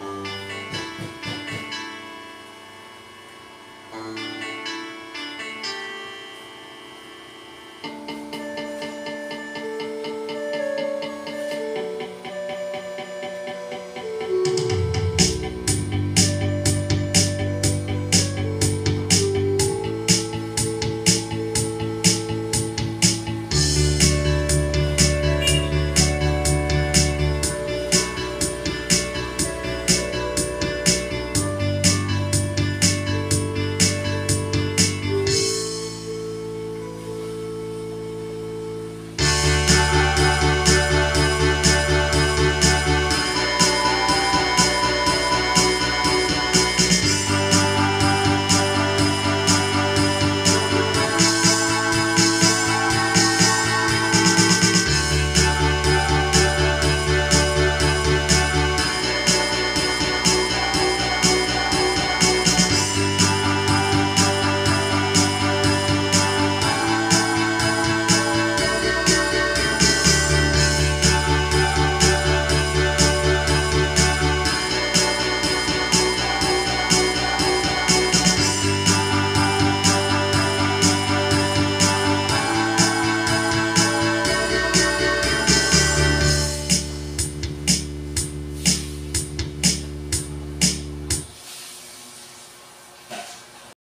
Bye.